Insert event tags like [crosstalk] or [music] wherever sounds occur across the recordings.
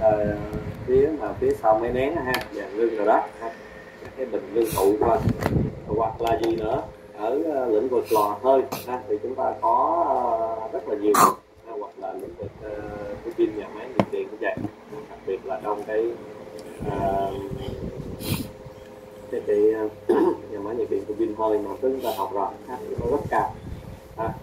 ờ, phía mà phía sau máy nén ha và lưng rồi đó ha. Các cái bình lưng tụ qua hoặc là gì nữa ở ờ, lĩnh vực lò hơi ha, thì chúng ta có ờ, rất là nhiều ha, hoặc là lĩnh vực uh, cái pin nhà máy nhiệt điện cũng vậy đặc biệt là trong cái uh, cái cái [clears throat] nhà máy nhiệt điện của pin hơi mà chúng ta học rồi ha, thì nó rất cao ha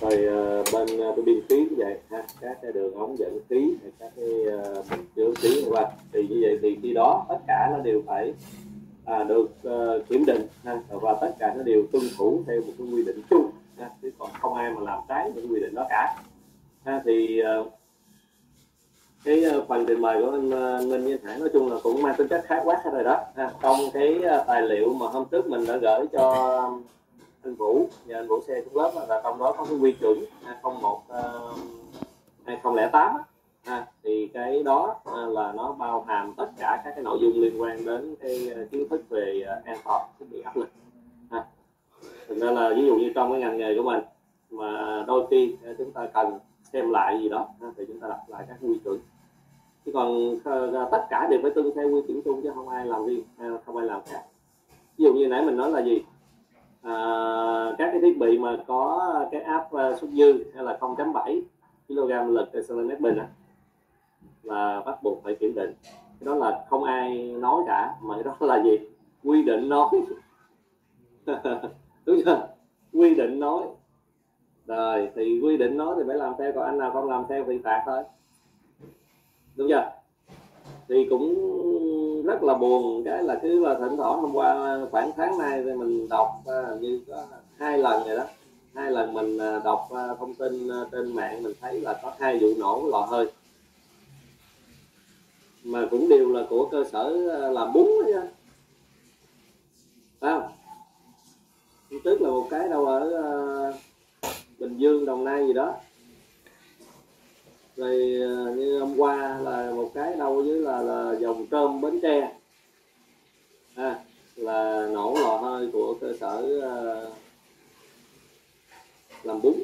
rồi ờ, bên ờ, bên uh, khí cũng vậy ha các cái đường ống dẫn khí hay các cái ờ, bình chứa khí qua thì như vậy thì khi đó tất cả nó đều phải à, được uh, kiểm định ha, và tất cả nó đều tuân thủ theo một cái quy định chung ha, chứ còn không ai mà làm trái những quy định đó cả ha, thì uh, cái phần trình bày của anh Minh với Hải nói chung là cũng mang tính chất khái quát hết rồi đó ha. trong cái tài liệu mà hôm trước mình đã gửi cho anh Vũ nhà anh Vũ xe trong lớp và là trong đó có cái quy chuẩn 01 ờ, 2008 à, thì cái đó ờ, là nó bao hàm tất cả các cái nội dung liên quan đến cái ờ, kiến thức về ờ, an toàn thiết bị áp lực. À, Thực ra là ví dụ như trong cái ngành nghề của mình mà đôi khi chúng ta cần xem lại gì đó thì chúng ta đặt lại các quy chuẩn. Chứ còn tất cả đều phải tuân theo quy chuẩn chung chứ không ai làm riêng hay không ai làm khác. Ví dụ như nãy mình nói là gì? À, các cái thiết bị mà có cái áp ờ, à, xuất dư hay là 0.7 kg lực trên cm bình á, là bắt buộc phải kiểm định. Cái đó là không ai nói cả mà cái đó [laughs] là gì? Quy định nói. [laughs] Đúng chưa? Quy định nói. Rồi thì quy định nói thì phải làm theo còn anh nào không làm theo thì phạt thôi. Đúng chưa? Thì cũng rất là buồn. Cái là cứ là thỉnh thoảng hôm qua, khoảng tháng nay thì mình đọc à, như có hai lần rồi đó. Hai lần mình à, đọc à, thông tin trên mạng, mình thấy là có hai vụ nổ lò hơi. Mà cũng đều là của cơ sở làm bún đó nha. Phải không? Tức là một cái đâu ở Bình Dương, Đồng Nai gì đó rồi ờ, như hôm qua là một cái đâu dưới là là dòng cơm Bến Tre. À, là nổ lò hơi của cơ sở ờ, làm bún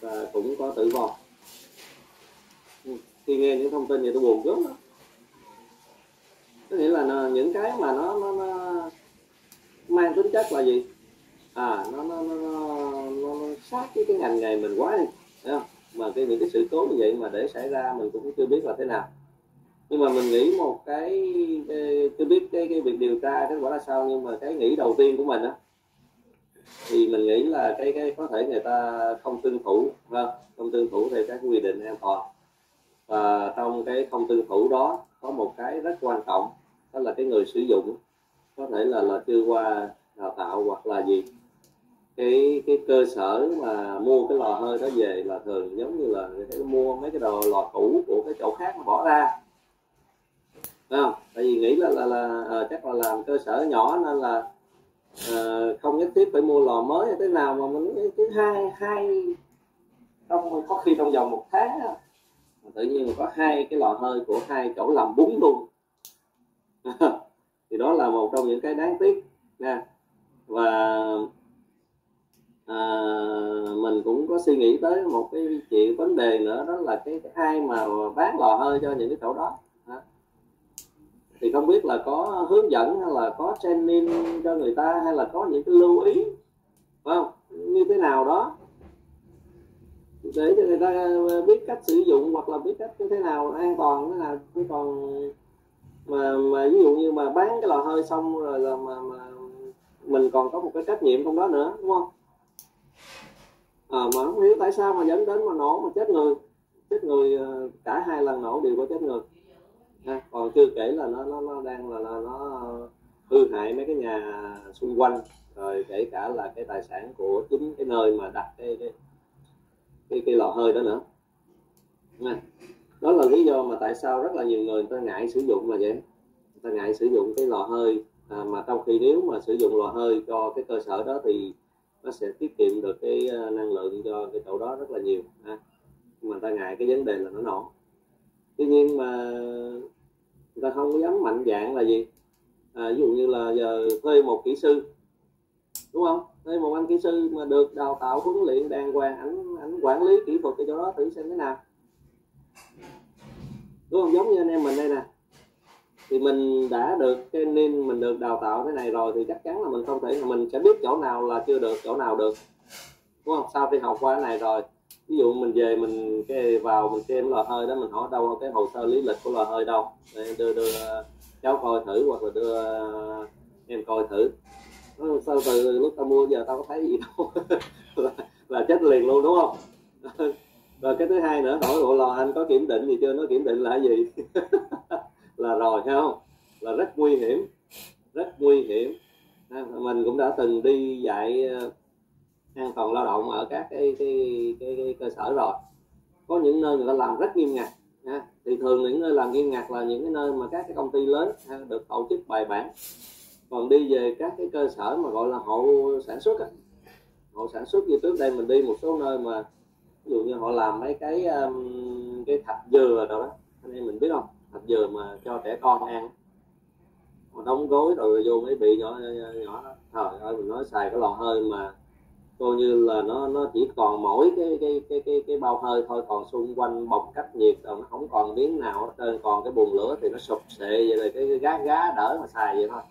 và cũng có tử vong ừ, khi nghe những thông tin vậy tôi buồn lắm. Có nghĩa là những cái mà nó nó, nó mang tính chất là gì? À nó nó nó, nó, nó, nó sát với cái ngành nghề mình quá đi thấy không? Mà cái những cái sự cố như vậy mà để xảy ra mình cũng chưa biết là thế nào. Nhưng mà mình nghĩ một cái, cái chưa biết cái cái việc điều tra kết quả là sao nhưng mà cái nghĩ đầu tiên của mình á thì mình nghĩ là cái cái có thể người ta không tuân thủ không, không tuân thủ về các quy định an toàn. Và trong cái không tuân thủ đó có một cái rất quan trọng đó là cái người sử dụng. Có thể là là chưa qua đào tạo hoặc là gì cái cái cơ sở mà mua cái lò hơi đó về là thường giống như là người ta mua mấy cái đồ lò cũ của cái chỗ khác mà bỏ ra. Phải không? tại vì nghĩ là là, là à, chắc là làm cơ sở nhỏ nên là à, không nhất thiết phải mua lò mới thế nào mà mình cái hai hai trong có khi trong vòng một tháng á, tự nhiên có hai cái lò hơi của hai chỗ làm bún luôn. [laughs] Thì đó là một trong những cái đáng tiếc nha. Và à, mình cũng có suy nghĩ tới một cái chuyện vấn đề nữa đó là cái, cái ai mà bán lò hơi cho những cái chỗ đó hả? thì không biết là có hướng dẫn hay là có training cho người ta hay là có những cái lưu ý phải không? Như thế nào đó? Để cho người ta biết cách sử dụng hoặc là biết cách như thế nào an toàn thế nào. Chứ còn mà mà ví dụ như mà bán cái lò hơi xong rồi là mà, mà mình còn có một cái trách nhiệm trong đó nữa đúng không? À, mà không hiểu tại sao mà dẫn đến mà nổ mà chết người. Chết người ờ, cả hai lần nổ đều có chết người. À, còn chưa kể là nó nó nó đang là, là nó hư hại mấy cái nhà xung quanh rồi kể cả là cái tài sản của chính cái nơi mà đặt cái cái cái, cái lò hơi đó nữa. Nha. đó là lý do mà tại sao rất là nhiều người, người ta ngại sử dụng là vậy. Người ta ngại sử dụng cái lò hơi à, mà trong khi nếu mà sử dụng lò hơi cho cái cơ sở đó thì nó sẽ tiết kiệm được cái ờ, năng lượng cho cái chỗ đó rất là nhiều ha. nhưng mà ta ngại cái vấn đề là nó nổ. Tuy nhiên mà người ta không có dám mạnh dạng là gì? À, ví dụ như là giờ thuê một kỹ sư đúng không? Thuê một anh kỹ sư mà được đào tạo huấn luyện đàng hoàng ảnh ảnh quản lý kỹ thuật cái chỗ đó thử xem thế nào. Đúng không? Giống như anh em mình đây nè thì mình đã được cái nên mình được đào tạo thế này rồi thì chắc chắn là mình không thể là mình sẽ biết chỗ nào là chưa được chỗ nào được. Đúng không? Sau khi học qua cái này rồi ví dụ mình về mình cái vào mình xem lò hơi đó mình hỏi đâu cái hồ sơ lý lịch của lò hơi đâu. Để đưa đưa ờ, cháu coi thử hoặc là đưa ờ, em coi thử. Sao từ lúc tao mua giờ tao có thấy gì đâu. [laughs] Là, là chết liền luôn đúng không? [laughs] Rồi cái thứ hai nữa hỏi bộ lò anh có kiểm định gì chưa? Nó kiểm định là gì? [laughs] là rồi thấy không? Là rất nguy hiểm rất nguy hiểm. À, mình cũng đã từng đi dạy ờ, an toàn lao động ở các cái cái, cái, cái cơ sở rồi. Có những nơi người ta làm rất nghiêm ngặt ha. thì thường những nơi làm nghiêm ngặt là những cái nơi mà các cái công ty lớn ha, được tổ chức bài bản. Còn đi về các cái cơ sở mà gọi là hộ sản xuất á, hộ sản xuất như trước đây mình đi một số nơi mà ví dụ như họ làm mấy cái um, cái thạch dừa rồi đó anh em mình biết không? Hạt dừa mà cho trẻ con ăn. Mà đóng gối rồi vô mấy bị nhỏ nhỏ, đó. Trời ơi mình nói xài cái lò hơi mà coi như là nó nó chỉ còn mỗi cái cái cái cái cái bao hơi thôi. Còn xung quanh bọc cách nhiệt rồi nó không còn miếng nào hết trơn. Còn cái buồng lửa thì nó sụp sệ vậy là cái, cái gá gá đỡ mà xài vậy thôi.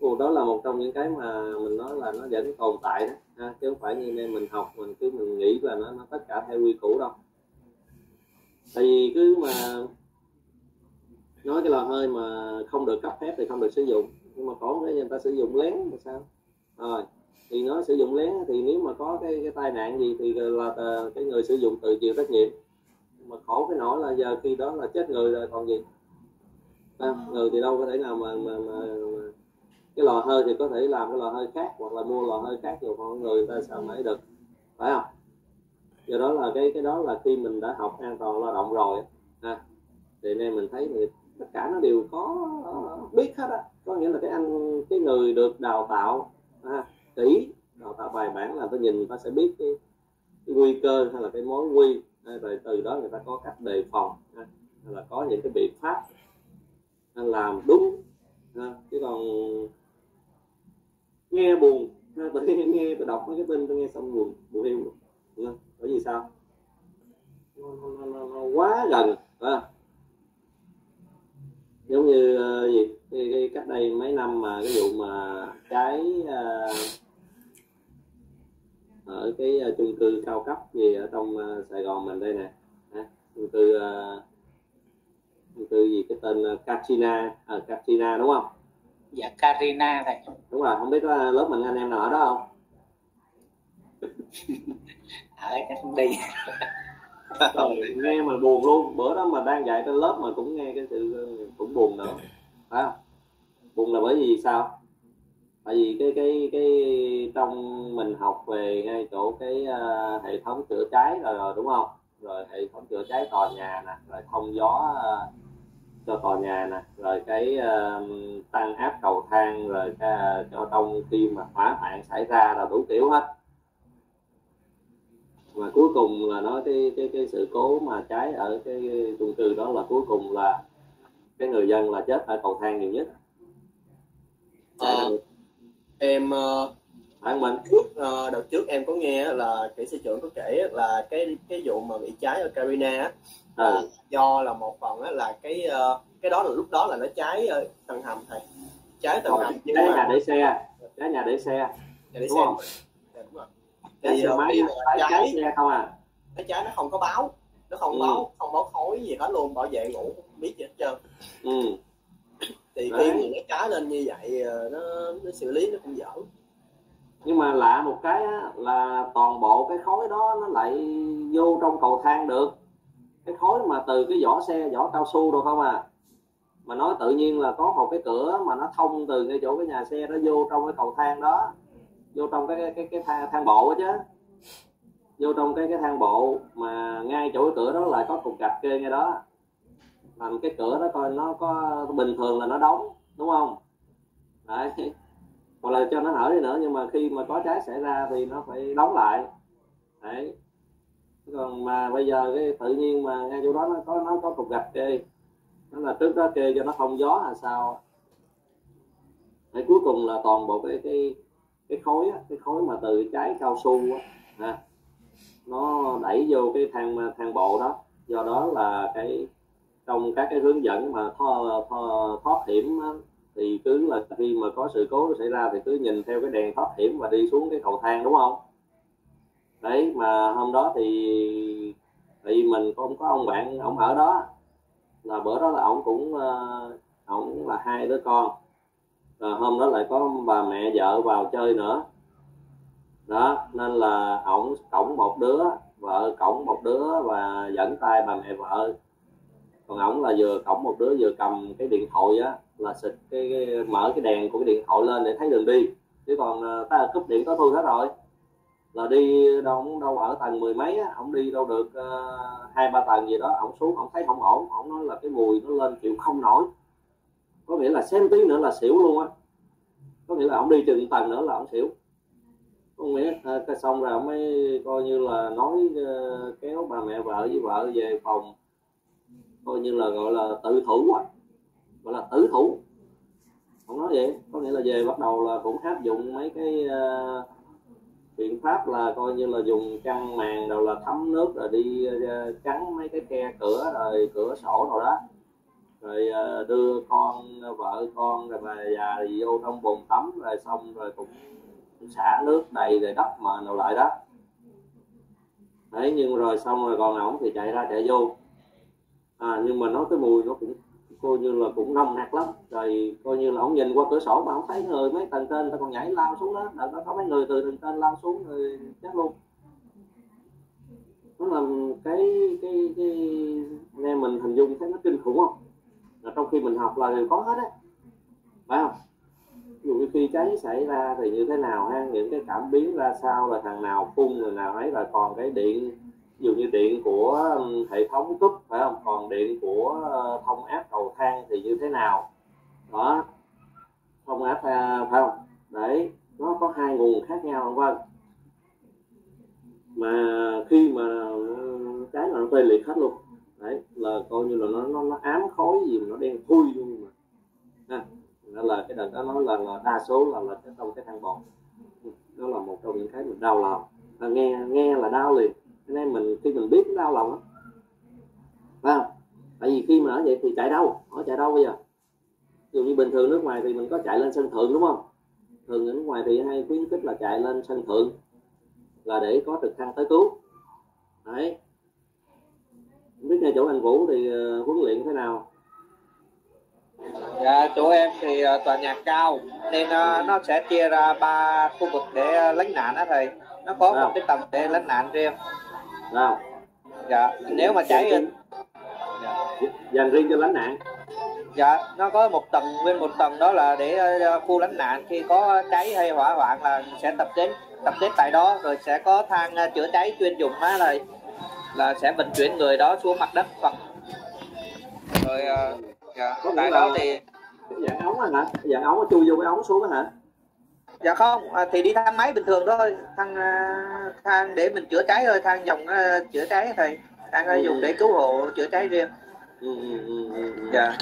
Ồ, đó là một trong những cái mà mình nói là nó vẫn tồn tại đó. Ha, chứ không phải như nên mình học mình cứ mình nghĩ là nó, nó tất cả theo quy củ đâu. Tại vì cứ mà nói cái lò hơi mà không được cấp phép thì không được sử dụng. Nhưng mà có cái người ta sử dụng lén thì sao? Rồi thì nó sử dụng lén thì nếu mà có cái, cái tai nạn gì thì là cái người sử dụng tự chịu trách nhiệm. Mà khổ cái nỗi là giờ khi đó là chết người rồi còn gì? À, người thì đâu có thể nào mà, mà, mà, mà cái lò hơi thì có thể làm cái lò hơi khác hoặc là mua lò hơi khác rồi con người ta sao mới được. Phải không? Do đó là cái cái đó là khi mình đã học an toàn lao động rồi ha thì nên mình thấy thì tất cả nó đều có ờ, biết hết á. Có nghĩa là cái anh cái người được đào tạo à, kỹ đào tạo bài bản là ta nhìn ta sẽ biết cái, cái nguy cơ hay là cái mối nguy. Rồi từ đó người ta có cách đề phòng à, hay là có những cái biện pháp làm đúng à, chứ còn nghe buồn à, [laughs] tự nhiên nghe tôi đọc mấy cái tin tôi nghe xong buồn buồn yêu luôn. Bởi vì sao? Nó, nó, nó, nó quá gần à giống như uh, gì cái, cái cách đây mấy năm mà cái vụ mà cháy uh, ở cái uh, chung cư cao cấp gì ở trong uh, Sài Gòn mình đây nè chung cư uh, chung cư gì cái tên uh, Katrina à, Katrina đúng không? Dạ Karina thầy. Đúng rồi không biết có lớp mình anh em nào ở đó không? Ở chắc không đi [laughs] Trời, nghe mà buồn luôn. Bữa đó mà đang dạy trên lớp mà cũng nghe cái sự cũng buồn nữa. Phải không? Buồn là bởi vì sao? Tại vì cái cái cái trong mình học về ngay chỗ cái uh, hệ thống chữa cháy rồi, rồi đúng không? Rồi hệ thống chữa cháy tòa nhà nè rồi thông gió uh, cho tòa nhà nè rồi cái uh, tăng áp cầu thang rồi cái, cho trong khi mà hỏa hoạn xảy ra là đủ kiểu hết mà cuối cùng là nói cái cái cái sự cố mà cháy ở cái chung cư đó là cuối cùng là cái người dân là chết ở cầu thang nhiều nhất. À, em uh, anh mình trước uh, đợt trước em có nghe là kỹ sư trưởng có kể là cái cái vụ mà bị cháy ở Carina à. do là một phần á là cái uh, cái đó là lúc đó là nó cháy uh, tầng hầm thầy. Cháy tầng hầm nhưng cháy mà... nhà để xe. Cháy nhà để xe. Nhà để đúng xe. không? Rồi cháy xe máy cháy, xe không à? Cái cháy nó không có báo nó không ừ. báo không báo khói gì hết luôn bảo vệ ngủ không biết gì hết trơn. Ừ. thì Đấy. khi nó cháy lên như vậy nó nó xử lý nó cũng dở. Nhưng mà lạ một cái á, là toàn bộ cái khói đó nó lại vô trong cầu thang được. Cái khói mà từ cái vỏ xe vỏ cao su đâu không à. Mà nói tự nhiên là có một cái cửa mà nó thông từ cái chỗ cái nhà xe đó vô trong cái cầu thang đó vô trong cái cái cái, thang, thang bộ đó chứ. Vô trong cái cái thang bộ mà ngay chỗ cái cửa đó lại có cục gạch kê ngay đó. Làm cái cửa đó coi nó có bình thường là nó đóng đúng không? Đấy. Hoặc là cho nó hở đi nữa nhưng mà khi mà có trái xảy ra thì nó phải đóng lại. Đấy. Còn mà bây giờ cái tự nhiên mà ngay chỗ đó nó có nó có cục gạch kê nó là trước đó kê cho nó không gió là sao? Đấy, cuối cùng là toàn bộ cái cái cái khối á, cái khối mà từ trái cao su á, à, nó đẩy vô cái thang thang bộ đó. Do đó là cái trong các cái hướng dẫn mà thoát, thoát, thoát hiểm thì cứ là khi mà có sự cố xảy ra thì cứ nhìn theo cái đèn thoát hiểm và đi xuống cái cầu thang đúng không? Đấy mà hôm đó thì thì mình không có ông bạn ông ở đó là bữa đó là ông cũng ông ổng là hai đứa con rồi hôm đó lại có bà mẹ vợ vào chơi nữa. Đó nên là ổng cổng một đứa vợ cổng một đứa và dẫn tay bà mẹ vợ. Còn ổng là vừa cổng một đứa vừa cầm cái điện thoại á là xịt cái, cái mở cái đèn của cái điện thoại lên để thấy đường đi. Chứ còn à, ta cúp điện có thui hết rồi. Là đi đâu đâu ở tầng mười mấy á ổng đi đâu được uh, hai ba tầng gì đó ổng xuống ổng thấy không ổn. Ổng nói là cái mùi nó lên chịu không nổi có nghĩa là xem tí nữa là xỉu luôn á. Có nghĩa là ông đi chừng tầng nữa là ông xỉu. Có nghĩa à, cái xong rồi ông mới coi như là nói ờ, kéo bà mẹ vợ với vợ về phòng coi như là gọi là tự thủ à gọi là tử thủ. Không nói vậy có nghĩa là về bắt đầu là cũng áp dụng mấy cái uh, biện pháp là coi như là dùng chăn màn rồi là thấm nước rồi đi ờ, uh, chắn mấy cái ke cửa rồi cửa sổ rồi đó rồi ờ, đưa con, vợ con, rồi bà già thì vô trong bồn tắm, rồi xong rồi cũng xả nước đầy rồi đắp mà nào lại đó. Đấy, nhưng rồi xong rồi còn ổng thì chạy ra chạy vô. À nhưng mà nó cái mùi nó cũng, coi như là cũng nồng nặc lắm. Rồi coi như là ông nhìn qua cửa sổ mà ổng thấy người mấy tầng trên ta còn nhảy lao xuống đó. Đợt đó có mấy người từ tầng trên lao xuống rồi chết luôn. Nó làm cái cái cái nghe mình hình dung thấy nó kinh khủng không? Trong khi mình học là đều có hết á. Phải không? Dù như khi cháy xảy ra thì như thế nào ha? Những cái cảm biến ra sao là thằng nào phun rồi nào ấy là còn cái điện dù dụ như điện của ừ, hệ thống cúp phải không? Còn điện của ờ, thông áp cầu thang thì như thế nào? Đó. Thông áp à, phải không? Đấy, nó có hai nguồn khác nhau không vâng. Mà khi mà ừ, cháy là nó tê liệt hết luôn đấy là coi như là nó nó, nó ám khói gì mà nó đen thui luôn mà. Ha đó là cái đợt đó nói là, là đa số là là trong cái thang bọt. Ừ, đó là một trong những cái mình đau lòng. Là nghe nghe là đau liền. Nên mình khi mình biết đau lòng á. Tại vì khi mà ở vậy thì chạy đâu? Ở chạy đâu bây giờ? Dù như bình thường nước ngoài thì mình có chạy lên sân thượng đúng không? Thường ở nước ngoài thì hay khuyến khích là chạy lên sân thượng là để có trực thăng tới cứu. Đấy biết ngay chỗ anh vũ thì uh, huấn luyện thế nào? Dạ chỗ em thì uh, tòa nhà cao nên uh, nó sẽ chia ra ba khu vực để uh, lánh nạn đó thầy. Nó có à. một cái tầng để lánh nạn riêng. Nào dạ nếu mà cháy dành, dành riêng cho lánh nạn. Dạ nó có một tầng nguyên một tầng đó là để uh, khu lánh nạn. Khi có cháy hay hỏa hoạn là sẽ tập đến tập kết tại đó rồi sẽ có thang uh, chữa cháy chuyên dụng á là là sẽ vận chuyển người đó xuống mặt đất hoặc rồi uh, dạ có tại đó thì dạng ống hả? Dạng ống chui vô cái ống xuống hả? Dạ không à, thì đi thang máy bình thường thôi. Thang uh, thang để mình chữa cháy thôi thang dòng uh, chữa cháy thầy thang ừ. dùng để cứu hộ chữa cháy riêng. Ừ, ừ, ừ, ừ. ừ. dạ.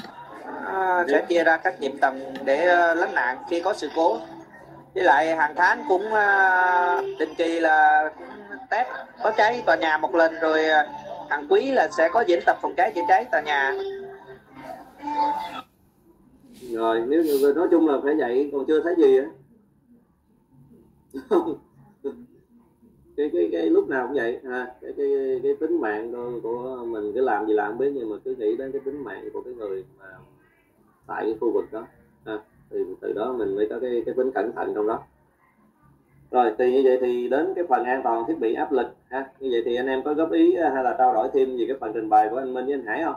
À, sẽ chia ra các nhiệm tầng để lánh nạn khi có sự cố. Với lại hàng tháng cũng định kỳ là test có cháy tòa nhà một lần rồi à, hàng quý là sẽ có diễn tập phòng cháy chữa cháy tòa nhà. Rồi nếu như nói chung là phải vậy còn chưa thấy gì á. [laughs] Cái cái cái lúc nào cũng vậy ha. Cái cái cái tính mạng của, của mình cứ làm gì làm biết nhưng mà cứ nghĩ đến cái tính mạng của cái người mà tại cái khu vực đó ha. Thì từ đó mình mới có cái cái tính cẩn thận trong đó rồi thì như vậy thì đến cái phần an toàn thiết bị áp lực ha. Như vậy thì anh em có góp ý à, hay là trao đổi thêm về cái phần trình bày của anh Minh với anh Hải không?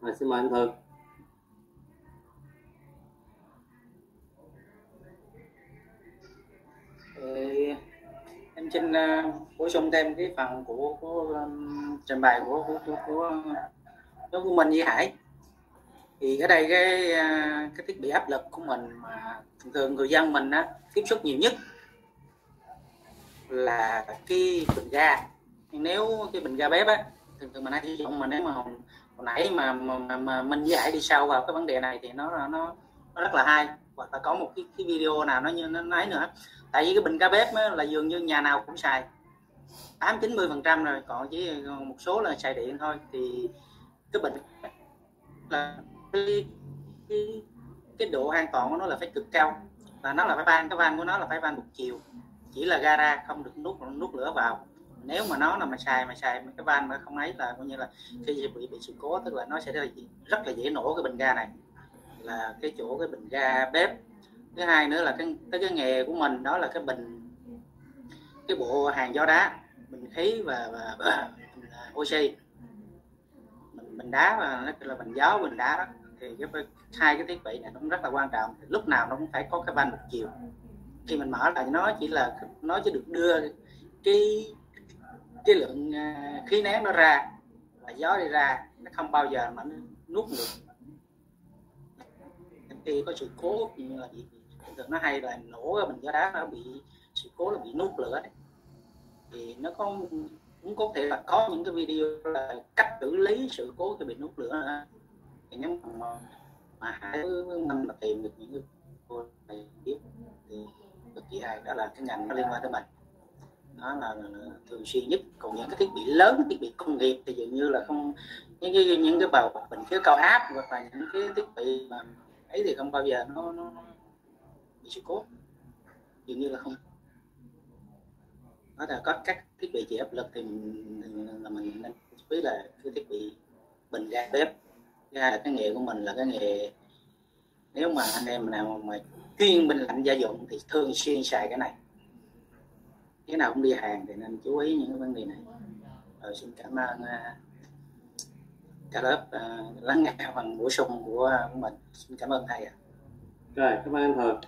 Rồi xin mời anh Thường. Em xin uh, bổ sung thêm cái phần của của um, trình bày của của của, của, của, của mình với Hải thì ở đây cái à, cái thiết bị áp lực của mình mà thường thường người dân mình á tiếp xúc nhiều nhất là cái bình ga. Nếu cái bình ga bếp á thường thường mình hay sử dụng mà nếu mà hồi, hồi nãy mà, mà, mà, mà mình với Hải đi sâu vào cái vấn đề này thì nó nó nó rất là hay. Hoặc là có một cái, cái video nào nó như nó nói nữa. Tại vì cái bình ga bếp á là dường như nhà nào cũng xài. Tám chín mươi phần trăm rồi còn chỉ một số là xài điện thôi. Thì cái bình là cái, cái, cái độ an toàn của nó là phải cực cao. Và nó là phải van cái van của nó là phải van một chiều. Chỉ là gara không được nút nút lửa vào. Nếu mà nó là mà xài mà xài cái van mà không ấy là coi như là khi bị bị sự cố tức là nó sẽ rất là, rất là dễ nổ cái bình ga này. Là cái chỗ cái bình ga bếp. Thứ hai nữa là cái cái, cái nghề của mình đó là cái bình cái bộ hàng gió đá. Bình khí và, và, và à, oxy. Bình, mình đá và nó là bình gió bình đá đó thì cái hai cái thiết bị này cũng rất là quan trọng. Lúc nào nó cũng phải có cái van một chiều. Khi mình mở lại nó chỉ là nó chỉ được đưa cái cái lượng à, khí nén nó ra và gió đi ra. Nó không bao giờ mà nó nuốt được. Khi có sự cố như là gì? Thường nó hay là nổ mình gió đá, nó bị sự cố là bị nuốt lửa đấy. Thì nó có cũng có thể là có những cái video là cách xử lý sự cố khi bị nuốt lửa nữa thì nếu mà mà hãy mình mà tìm được những người cô này biết thì cực kỳ hay đó là cái ngành nó liên quan tới mình. Nó là, thường xuyên nhất. Còn những cái thiết bị lớn thiết bị công nghiệp thì dường như là không những cái những cái bào bình chứa cao áp hoặc là những cái thiết bị mà ấy thì không bao giờ nó, nó, bị sự cố. Dường như là không. Nó là có các thiết bị chịu áp lực thì mình, là mình nên biết là cái thiết bị bình ga bếp ra hai là cái nghề của mình là cái nghề nếu mà anh em nào mà chuyên bình lạnh gia dụng thì thường xuyên xài cái này. Cái nào cũng đi hàng thì nên chú ý những cái vấn đề này. Rồi xin cảm ơn uh, cả lớp uh, lắng nghe phần bổ sung của, của mình. Xin cảm ơn thầy ạ. Rồi cảm ơn anh thường.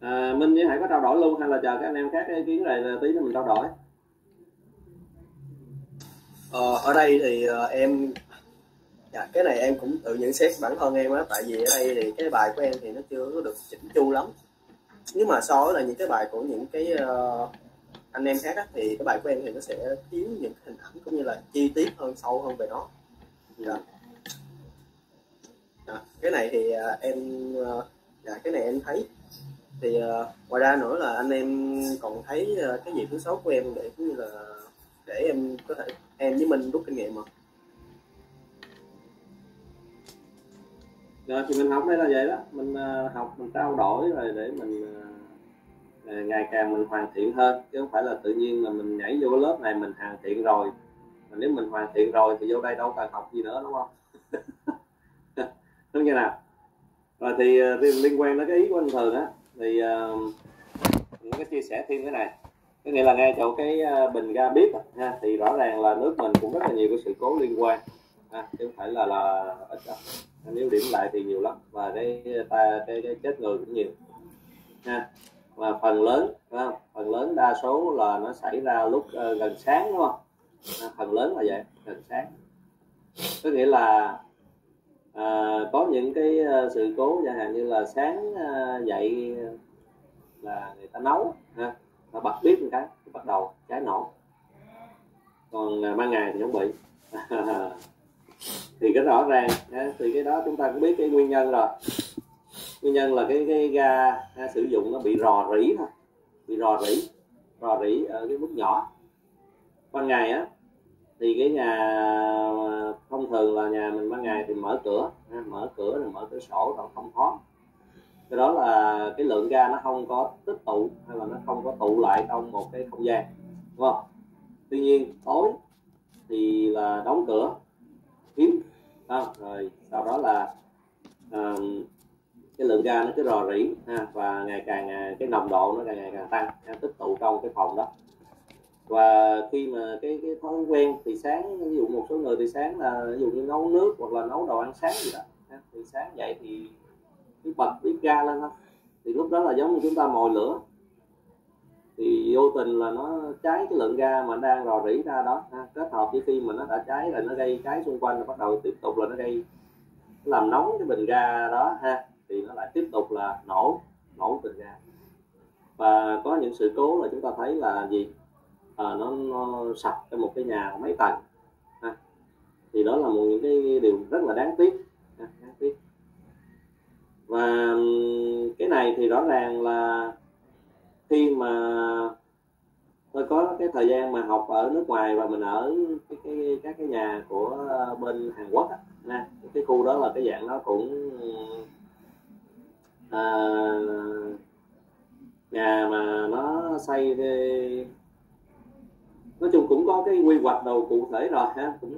À, minh với hải có trao đổi luôn hay là chờ các anh em khác ý kiến rồi tí nữa mình trao đổi? Ờ, ở đây thì uh, em dạ, cái này em cũng tự nhận xét bản thân em á tại vì ở đây thì cái bài của em thì nó chưa có được chỉnh chu lắm. Nếu mà so với là những cái bài của những cái uh, anh em khác á, thì cái bài của em thì nó sẽ thiếu những hình ảnh cũng như là chi tiết hơn sâu hơn về nó. Dạ. Dạ, cái này thì uh, em uh, dạ, cái này em thấy. Thì uh, ngoài ra nữa là anh em còn thấy uh, cái gì thứ sáu của em để cũng như là để em có thể em với mình rút kinh nghiệm mà. Rồi thì mình học đây là vậy đó. Mình uh, học mình trao đổi rồi để mình uh, ngày càng mình hoàn thiện hơn. Chứ không phải là tự nhiên là mình nhảy vô lớp này mình hoàn thiện rồi. Mà nếu mình hoàn thiện rồi thì vô đây đâu cần học gì nữa đúng không? [laughs] Đúng như nào? Rồi thì uh, liên quan đến cái ý của anh thường á thì uh, mình có chia sẻ thêm cái này có nghĩa là ngay chỗ cái à, bình ga bếp ha. Thì rõ ràng là nước mình cũng rất là nhiều cái sự cố liên quan ha, chứ không phải là là ít đâu. Nếu điểm lại thì nhiều lắm và cái ta cái, cái chết người cũng nhiều ha. Và phần lớn không? phần lớn đa số là nó xảy ra lúc uh, gần sáng đúng không? Ha, phần lớn là vậy gần sáng. Có nghĩa là à, có những cái uh, sự cố chẳng hạn như là sáng uh, dậy là người ta nấu ha nó bật bếp một cái bắt đầu cháy nổ. Còn à, ban ngày thì không bị. [laughs] Thì cái rõ ràng à, thì cái đó chúng ta cũng biết cái nguyên nhân rồi. Nguyên nhân là cái cái ga ha, sử dụng nó bị rò rỉ thôi. Bị rò rỉ rò rỉ ở cái mức nhỏ. Ban ngày á thì cái nhà thông thường là nhà mình ban ngày thì mở cửa ha, mở cửa rồi mở cửa sổ rồi không khó cái đó là cái lượng ga nó không có tích tụ hay là nó không có tụ lại trong một cái không gian đúng không? Tuy nhiên tối thì là đóng cửa kín à, rồi sau đó là uh, cái lượng ga nó cứ rò rỉ ha, và ngày càng à, cái nồng độ nó càng ngày càng tăng ha, tích tụ trong cái phòng đó. Và khi mà cái cái thói quen thì sáng ví dụ một số người thì sáng là ví dụ như nấu nước hoặc là nấu đồ ăn sáng gì đó ha, thì sáng dậy thì cái bật cái ga lên thôi thì lúc đó là giống như chúng ta mồi lửa. Thì vô tình là nó cháy cái lượng ga mà đang rò rỉ ra đó ha. kết hợp với khi mà nó đã cháy là nó gây cháy xung quanh rồi bắt đầu tiếp tục là nó gây nó làm nóng cái bình ga đó ha. Thì nó lại tiếp tục là nổ nổ bình ga. Và có những sự cố là chúng ta thấy là gì? À, nó, nó sập trong một cái nhà mấy tầng ha. thì đó là một những cái điều rất là đáng tiếc ha, đáng tiếc và cái này thì rõ ràng là khi mà tôi có cái thời gian mà học ở nước ngoài và mình ở cái, cái các cái nhà của ờ, bên Hàn Quốc á nè cái khu đó là cái dạng nó cũng à, nhà mà nó xây thì nói chung cũng có cái quy hoạch đầu cụ thể rồi ha cũng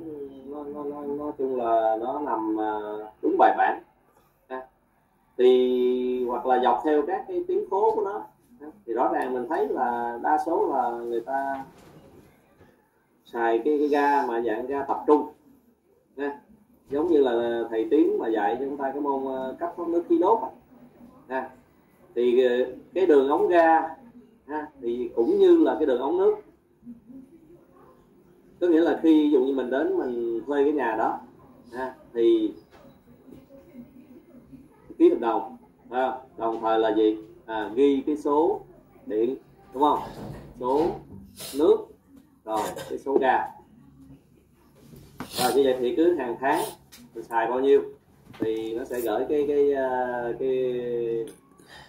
nó, nó, nó, nói chung là nó nằm ờ, đúng bài bản thì hoặc là dọc theo các cái tuyến phố của nó thì rõ ràng mình thấy là đa số là người ta xài cái, cái ga mà dạng ga tập trung ha. giống như là thầy tiến mà dạy cho chúng ta cái môn ờ, cấp thoát nước khí đốt ha. thì ờ, cái đường ống ga ha, thì cũng như là cái đường ống nước có nghĩa là khi ví dụ như mình đến mình thuê cái nhà đó ha, thì ký hợp đồng à, đồng thời là gì? À, ghi cái số điện đúng không? Số nước rồi cái số ga. Rồi như vậy thì cứ hàng tháng mình xài bao nhiêu thì nó sẽ gửi cái cái cái, cái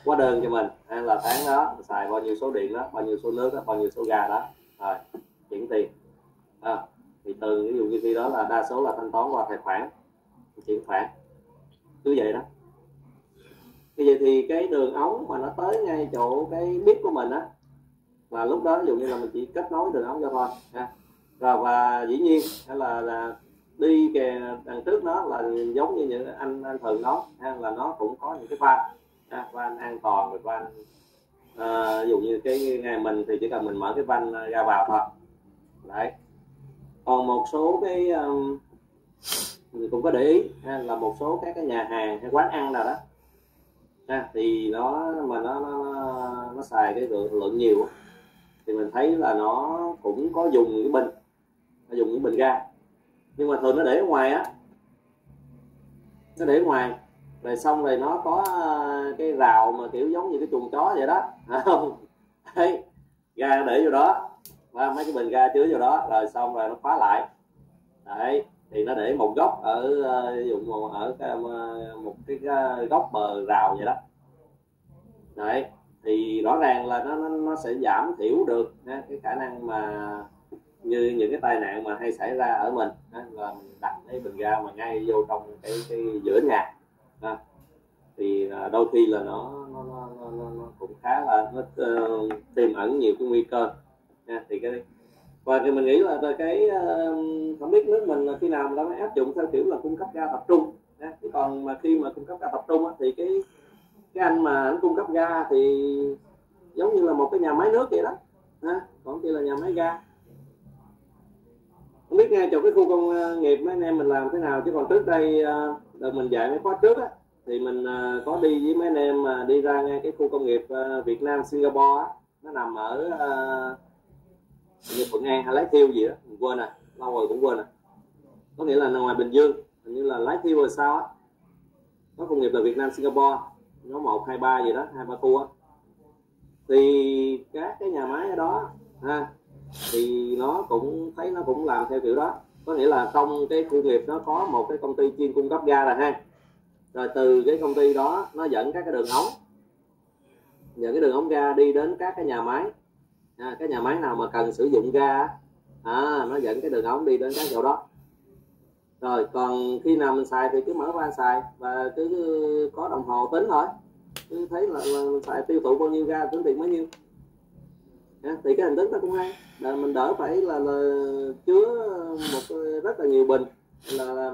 hóa đơn cho mình. Hay là tháng đó mình xài bao nhiêu số điện đó bao nhiêu số nước đó bao nhiêu số ga đó. Rồi chuyển tiền. À, thì từ ví dụ như khi đó là đa số là thanh toán qua tài khoản chuyển khoản. Cứ vậy đó thì vậy thì cái đường ống mà nó tới ngay chỗ cái bếp của mình á và lúc đó ví dụ như là mình chỉ kết nối đường ống cho thôi ha. Rồi và dĩ nhiên hay là, là đi kè đằng trước nó là giống như những anh anh thường nói ha, là nó cũng có những cái van ha, van an toàn rồi van à, ví dụ như cái ngày mình thì chỉ cần mình mở cái van ra vào thôi. Đấy. Còn một số cái um, mình cũng có để ý ha, là một số các cái nhà hàng hay quán ăn nào đó ha, thì nó mà nó nó, nó xài cái lượng, lượng nhiều thì mình thấy là nó cũng có dùng cái bình nó dùng những bình ga. Nhưng mà thường nó để ở ngoài á nó để ở ngoài rồi xong rồi nó có ờ, cái rào mà kiểu giống như cái chuồng chó vậy đó [laughs] không? Thấy ga để vô đó và mấy cái bình ga chứa vô đó rồi xong rồi nó khóa lại. Đấy thì nó để một góc ở ờ, dùng ở cái, một cái ờ, góc bờ rào vậy đó đấy thì rõ ràng là nó nó, nó sẽ giảm thiểu được ha, cái khả năng mà như những cái tai nạn mà hay xảy ra ở mình ha, là mình đặt cái bình ga mà ngay vô trong cái cái giữa nhà ha. thì đôi khi là nó nó, nó, nó, nó cũng khá là nó uh, tiềm ẩn nhiều cái nguy cơ ha. thì cái và thì mình nghĩ là cái không biết nước mình là khi nào đã áp dụng theo kiểu là cung cấp ga tập trung. Chứ còn mà khi mà cung cấp ga tập trung thì cái cái anh mà anh cung cấp ga thì giống như là một cái nhà máy nước vậy đó. Ha còn kia là nhà máy ga. Không biết ngay chỗ cái khu công ờ, nghiệp mấy anh em mình làm thế nào, chứ còn trước đây ờ, đợt mình dạy mấy khóa trước á, thì mình ờ, có đi với mấy anh em mà đi ra ngay cái khu công nghiệp Việt Nam, Singapore á. Nó nằm ở như Thuận An hay Lái Thiêu gì đó. Mình quên à lâu rồi cũng quên à có nghĩa là ngoài Bình Dương, hình như là Lái Thiêu rồi sao á. Có công nghiệp là Việt Nam, Singapore nó một, hai, ba gì đó, hai, ba khu á. Thì các cái nhà máy ở đó, ha, thì nó cũng, thấy nó cũng làm theo kiểu đó. Có nghĩa là trong cái khu nghiệp nó có một cái công ty chuyên cung cấp ga là ha. Rồi từ cái công ty đó, nó dẫn các cái đường ống. Dẫn cái đường ống ga đi đến các cái nhà máy à, cái nhà máy nào mà cần sử dụng ga à, nó dẫn cái đường ống đi đến cái chỗ đó. Rồi còn khi nào mình xài thì cứ mở van xài và cứ có đồng hồ tính thôi. Cứ thấy là, là mình xài tiêu thụ bao nhiêu ga tính tiền bao nhiêu. À, thì cái hình thức nó cũng hay. Là mình đỡ phải là, là chứa một rất là nhiều bình. Là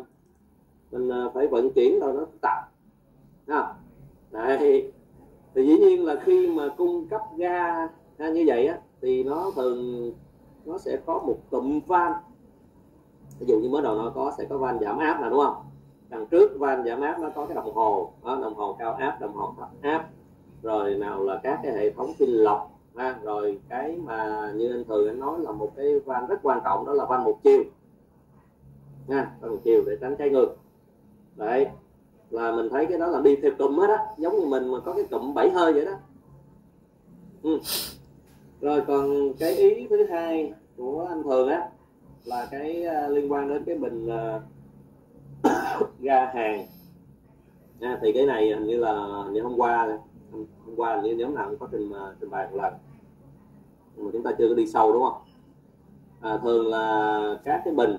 mình à, phải vận chuyển rồi nó phức tạp đấy. Thì dĩ nhiên là khi mà cung cấp ga như vậy á thì nó thường nó sẽ có một cụm van. Ví dụ như mới đầu nó có sẽ có van giảm áp là đúng không? Đằng trước van giảm áp nó có cái đồng hồ. Đó, đồng hồ cao áp đồng hồ thấp áp. Rồi nào là các cái hệ thống pin lọc ha, rồi cái mà như anh thường anh nói là một cái van rất quan trọng đó là van một chiều. Nha van một chiều để tránh cháy ngược. Đấy là mình thấy cái đó là đi theo cụm hết á. Giống như mình mà có cái cụm bảy hơi vậy đó. Ừ rồi còn cái ý thứ hai của anh thường á là cái uh, liên quan đến cái bình uh, [coughs] ga hàng. À, thì cái này hình như là như hôm qua hôm qua như nhóm nào cũng có trình à, trình bày một lần. Mà chúng ta chưa có đi sâu đúng không? À, thường là các cái bình